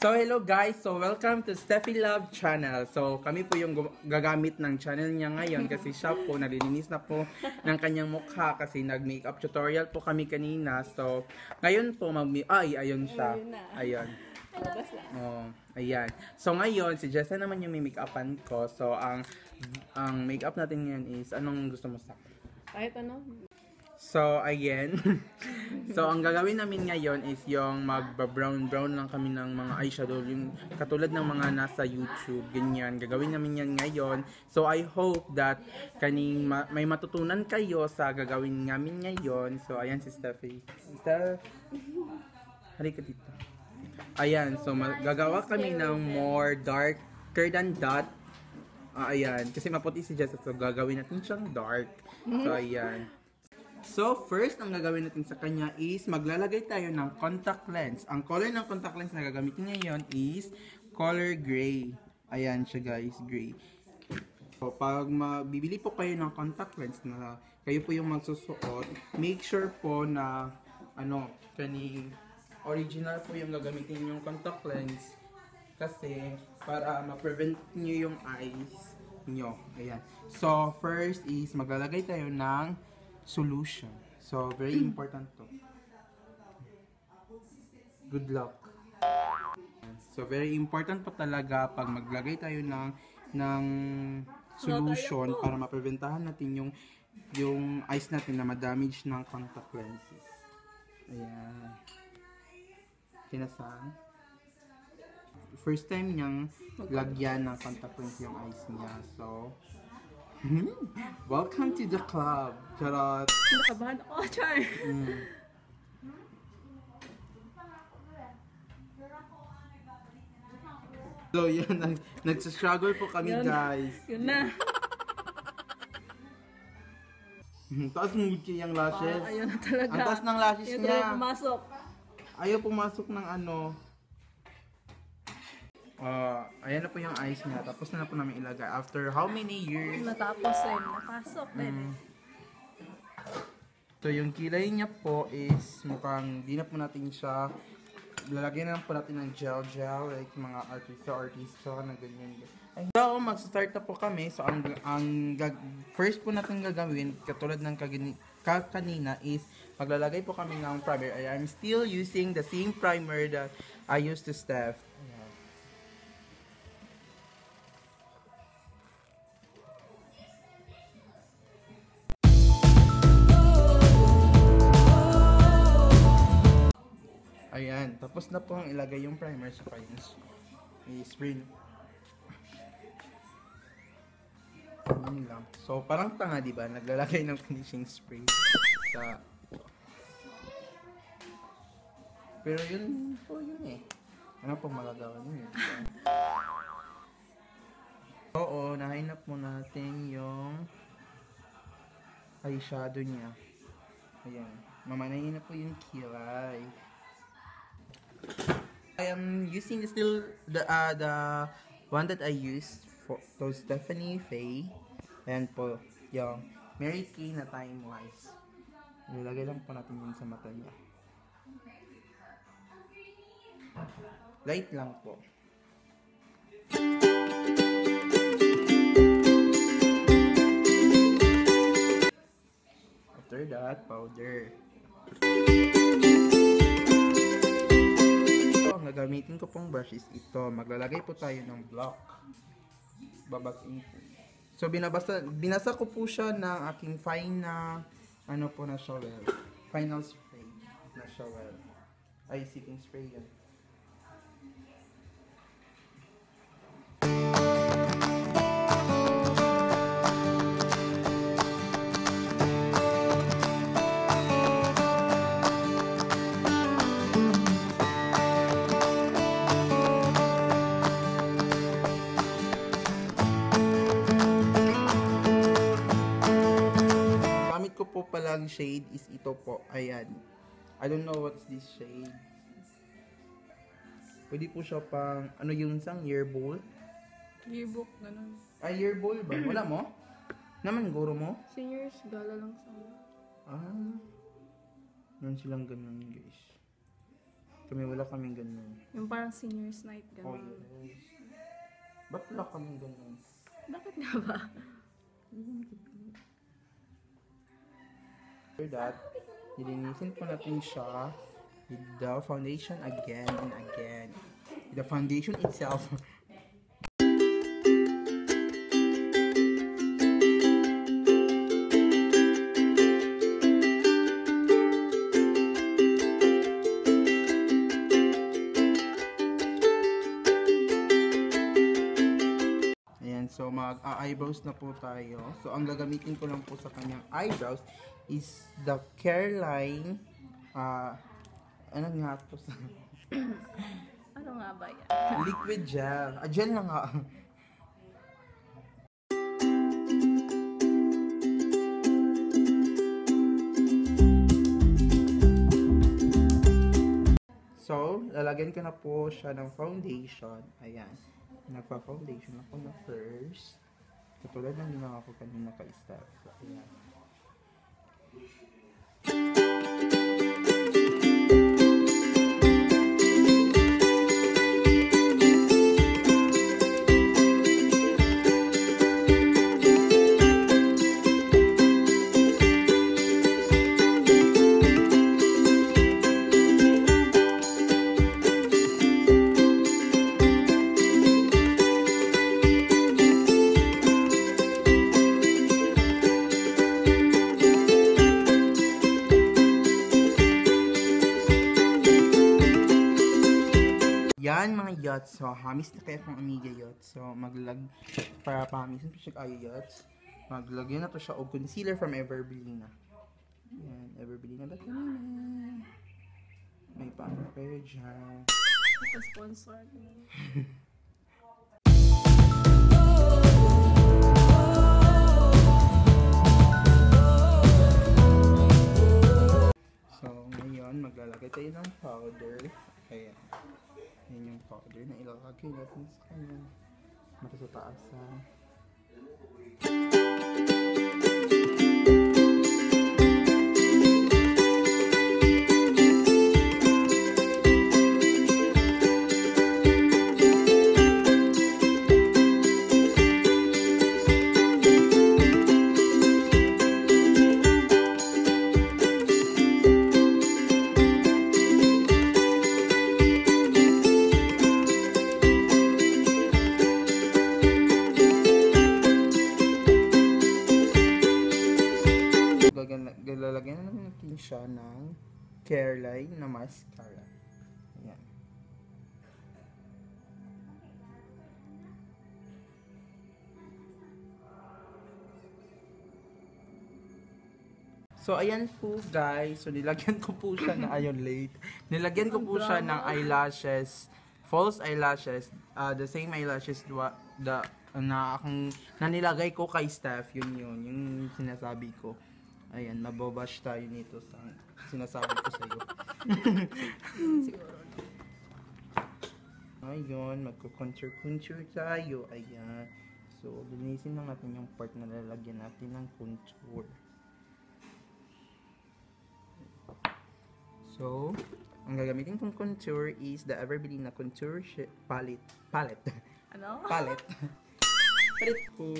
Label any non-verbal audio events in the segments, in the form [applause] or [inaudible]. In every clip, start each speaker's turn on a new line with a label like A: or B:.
A: So hello guys, so welcome to Steffi Love channel. So kami po yung gagamit ng channel niya ngayon kasi [laughs] siya po nalilinis na po ng kanyang mukha kasi nag-makeup tutorial po kami kanina. So ngayon po mag ay ayun siya.
B: Ayun.
A: Oh, ayan. So ngayon si Jessa naman yung may make-upan ko. So ang ang makeup natin ngayon is anong gusto mo sa?
B: Kahit ano.
A: So, again. [laughs] so, ang gagawin namin ngayon is yung mag-brown-brown lang kami ng mga eyeshadow. Yung katulad ng mga nasa YouTube, ganyan. Gagawin namin yan ngayon. So, I hope that kaning ma- may matutunan kayo sa gagawin namin ngayon. So, ayan si Steffi. Steph, halika dito. Ayan, so gagawa kami ng more darker than that. Ah, ayan, kasi maputi si Jessa, so gagawin natin siyang dark. So, ayan. So, first, ang gagawin natin sa kanya is maglalagay tayo ng contact lens. Ang color ng contact lens na gagamitin ngayon is color gray. Ayan siya guys, gray. So, pag mabibili po kayo ng contact lens na kayo po yung magsusuot, make sure po na ano, kani original po yung gagamitin yung contact lens kasi para ma-prevent nyo yung eyes nyo. Ayan. So, first is maglalagay tayo ng solution. So, very important to. Good luck. So, very important po talaga pag maglagay tayo ng ng solution para mapreventahan natin yung yung eyes natin na ma-damage ng contact lenses. Ayan. Kinasaan? First time niyang lagyan ng contact lens yung eyes niya. So, welcome to the club. Charot.
B: Nakabahan ako, Char.
A: Mm. So, yun. Nag, nagsastruggle po kami,
B: Yun.
A: guys.
B: Yun na.
A: Taas mo yung lashes.
B: Ah, ayun na talaga.
A: Ang taas ng lashes
B: Yung
A: niya.
B: tuloy pumasok.
A: Ayaw pumasok ng ano. Ah, ayan na po yung eyes niya. Tapos na na po namin ilagay. After how many years?
B: Natapos eh. Napasok din.
A: Mm. So, yung kilay niya po is mukhang di na po natin siya lalagyan na lang po natin ng gel gel like mga artista artista na ganyan. So, mag-start na po kami. So, ang, ang gag- first po natin gagawin, katulad ng kagani, ka- kanina, is maglalagay po kami ng primer. I am still using the same primer that I used to Steph. Tapos na po ang ilagay yung primer sa kayong i-spray. Yun lang. So, parang tanga, di ba? Naglalagay ng finishing spray sa... Pero yun po yun eh. Ano po magagawa niyo yun? Oo, nahinap mo natin yung eyeshadow niya. Ayan. Mamanayin na po yung kilay. I am using still the uh, the one that I used for to Stephanie Faye and po yung Mary Kay na time wise. Nilagay lang po natin yun sa mata niya. Light lang po. After that, powder. Ko pong brush is ito. Maglalagay po tayo ng block. Babatiin po. So, binabasa, binasa ko po siya ng aking fine na, ano po na shower. Final spray na shower. Ay, sitting spray yan. Shade is ito po. Ayan. I don't know what's this shade. Pwede po siya pang, ano yung isang year bowl?
B: Yearbook, ganun.
A: Ay, year bowl ba? [clears throat] Wala mo? Naman, guro mo?
B: Seniors, gala lang sa
A: Ah. Meron silang ganun, guys. Kami wala kaming ganun.
B: Yung parang senior's night,
A: Oh,
B: gano'n.
A: yes. Ba't wala kaming ganun?
B: Bakit nga ba?
A: After that, nilinisin po natin siya with the foundation again and again. The foundation itself. So mag-eyebrows na po tayo. So, ang gagamitin ko lang po sa kanyang eyebrows is the Careline, ah, ano nga po sa, [coughs]
B: Ano nga ba yan?
A: liquid gel. Ah, gel na nga. So, lalagyan ko na po siya ng foundation. Ayan. Nagpa-foundation ako na first. Katulad ng ginawa ko kanina kay Steph. So, ayan. Mga yachts. So, hamis na kayo kung amiga yachts. So, maglag para pahamisin po siya kayo yachts. Maglagyan na to siya og concealer from Everbelina. Yan, Everbelina ba kanina? May paano kayo dyan.
B: Sponsor.
A: So, ngayon, maglalagay tayo ng powder. Ayan. Yan yung powder na ilalagay natin sa kanya. Mata sa taas ha. So, ayan po guys. So, nilagyan ko po siya na, ayun late. Nilagyan ko po siya ng eyelashes, false eyelashes, uh, the same eyelashes wa- the, na akong, na nilagay ko kay Steph, yun yun, yung sinasabi ko. Ayan, mabobash tayo nito sa sinasabi ko sa iyo. [laughs]
B: Siguro.
A: Ayun, magko-contour-contour tayo. Ayan. So, linisin lang natin yung part na lalagyan natin ng contour. So, ang gagamitin kong contour is the Everbelina Contour shi- Palette. Palette. [laughs]
B: Ano?
A: Palette. [laughs] Palette ko.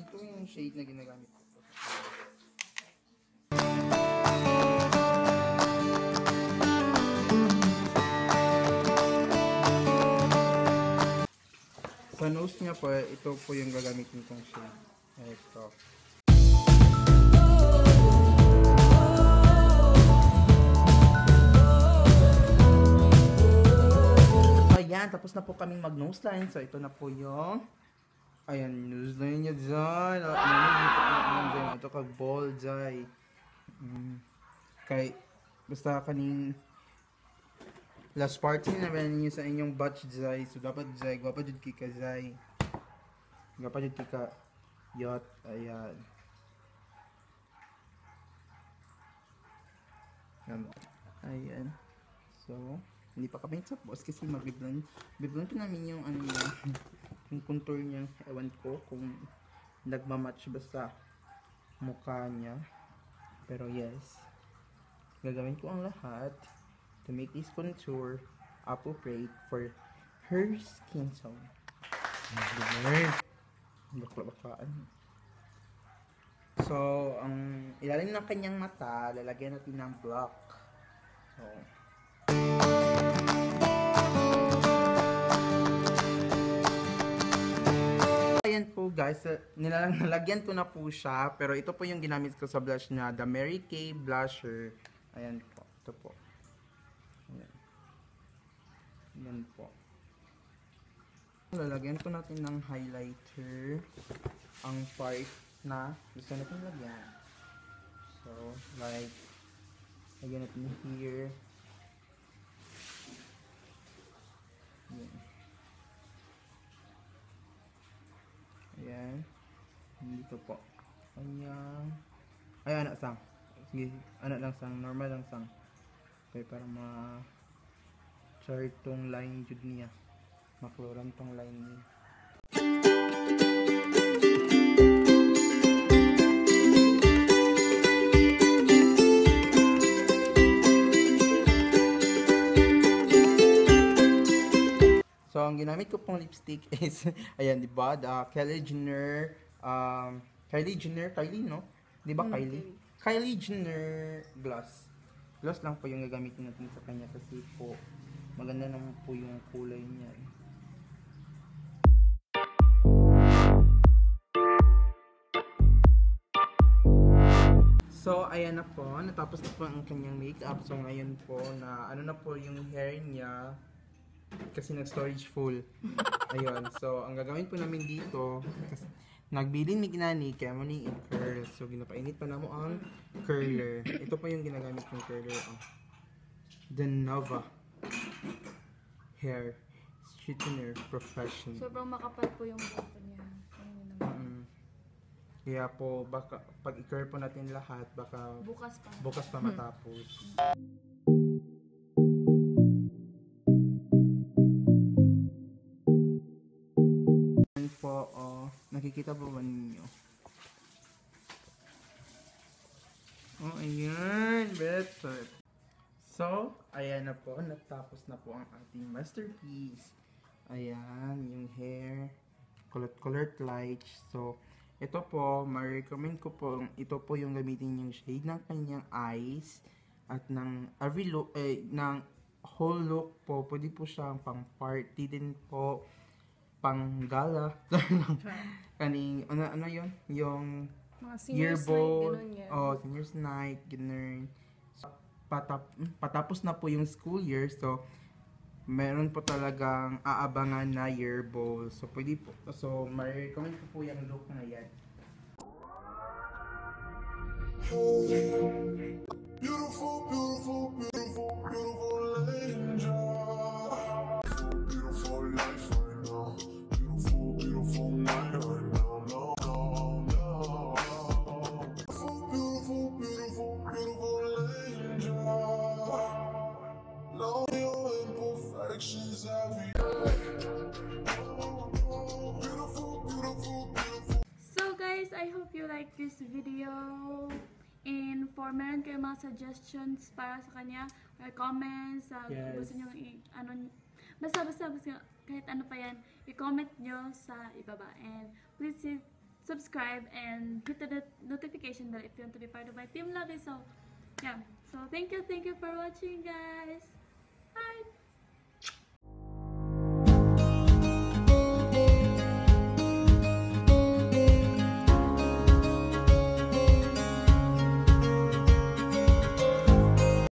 A: Ito yung shade na ginagamit ko. Sa nose niya po, ito po yung gagamitin kong shade. Ito. Ayan, tapos na po kaming mag-nose line. So, ito na po yung Ayan, nose line niya dyan. Ito, kag ball dyan. Mm. Kay, basta kaning last party na meron niyo sa inyong batch dyan. So, dapat dyan. Gwapa dyan kika dyan. Gwapa dyan kika yacht. Ayan. Ayan. Ayan. So, hindi pa kami tapos kasi mag-blend. Biblan pa namin yung ano niya, [laughs] yung contour niya. Ewan ko kung nagmamatch basta. mukha niya. Pero yes, gagawin ko ang lahat to make this contour appropriate for her skin tone. Bakla-baklaan. So, ang ilalim ng kanyang mata, lalagyan natin ng block. So, Ayan po guys, nilalang nalagyan ko na po siya, pero ito po yung ginamit ko sa blush niya, the Mary Kay Blusher. Ayan po, ito po. Ayan. Ayan po. Lalagyan po natin ng highlighter ang part na gusto natin lagyan. So, like, lagyan natin here. Ayan. Ayan. Dito po. Ayan. Ay, anak sang. Sige, anak lang sang. Normal lang sang. Okay, para ma chart tong line jud niya. Makloran tong line niya. So, ang ginamit ko pong lipstick [laughs] is, ayan, di ba? The Kylie Jenner, um, Kylie Jenner, Kylie, no? Di ba
B: Mm,
A: Kylie? Kylie Jenner gloss. Gloss lang po yung gagamitin natin sa kanya kasi po, maganda naman po yung kulay niya. eh. So, ayan na po. Natapos na po ang kanyang makeup. So, ngayon po na ano na po yung hair niya kasi nag-storage full. [laughs] Ayun. So, ang gagawin po namin dito, kasi nagbilin ni Ginani, kaya mo ni i-curl. So, ginapainit pa na mo ang curler. Ito po yung ginagamit kong curler. Oh. The Nova Hair Straightener Profession.
B: Sobrang makapal po yung buhok niya.
A: Kaya po, baka, pag i-curl po natin lahat, baka
B: Bukas pa.
A: bukas pa matapos. Yan po, oh, nakikita po ba ninyo? Oh, ayan, better. So, ayan na po, natapos na po ang ating masterpiece. Ayan, yung hair, colored light. So, ito po, ma-recommend ko po, ito po yung gamitin yung shade ng kanyang eyes at ng every look, eh, ng whole look po. Pwede po siyang pang party din po, pang gala. [laughs] Kaning, ano, ano yun? Yung
B: Mga seniors night,
A: bowl,
B: ganun yan.
A: oh, seniors night, ganun. So, patap, patapos na po yung school year, so, meron po talagang aabangan na year bowl. So, pwede po, so, ma-recommend ko po yung look na yan.
C: Beautiful, beautiful, beautiful, beautiful angel.
B: Kayong mga suggestions para sa kanya, or comments, uh,
A: Yes.
B: gusto nyo, i- ano, basta, basta, basta, kahit ano pa yan, i-comment nyo sa ibaba. And please hit subscribe and hit the not- notification bell if you want to be part of my team love. So, yeah. So, thank you, thank you for watching, guys. Bye!